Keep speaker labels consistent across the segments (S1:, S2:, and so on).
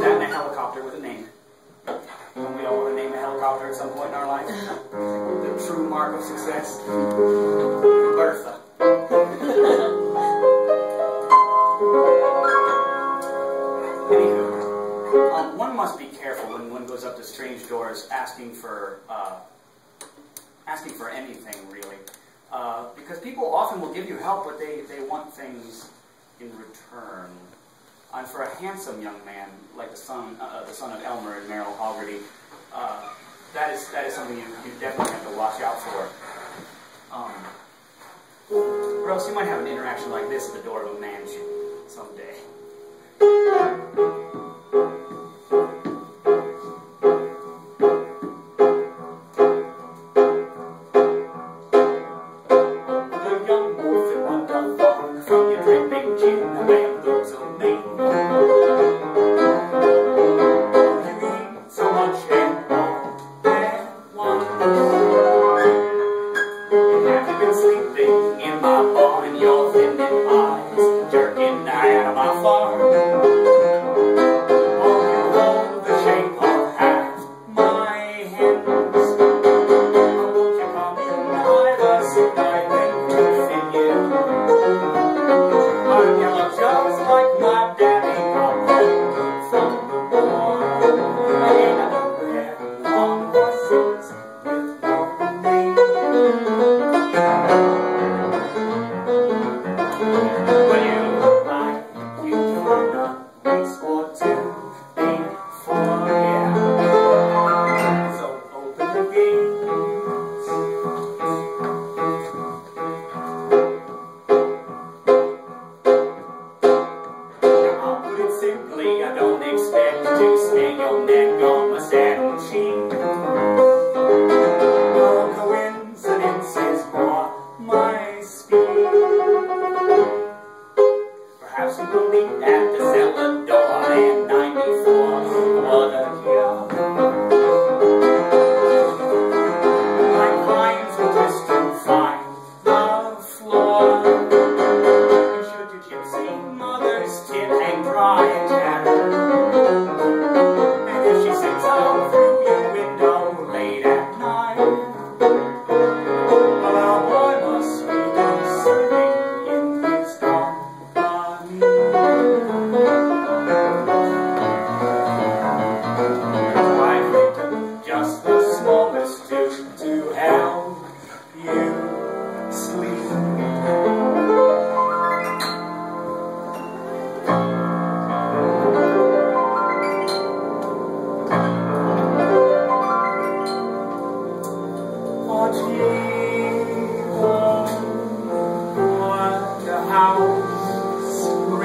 S1: That and a helicopter with a name. We all want to name a helicopter at some point in our life? the true mark of success. Bertha. Anywho, one must be careful when one goes up to strange doors asking for uh, asking for anything really, uh, because people often will give you help, but they, they want things in return. And for a handsome young man like the son uh, the son of Elmer and Merrill Hoggerty, uh, that is that is something you, you definitely have to watch out for. Um, or else you might have an interaction like this at the door of a mansion someday. Me. You to snag your neck on my saddle cheek.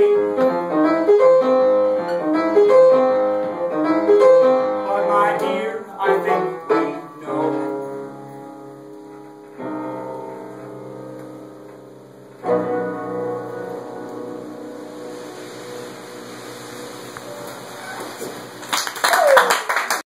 S1: Thank you.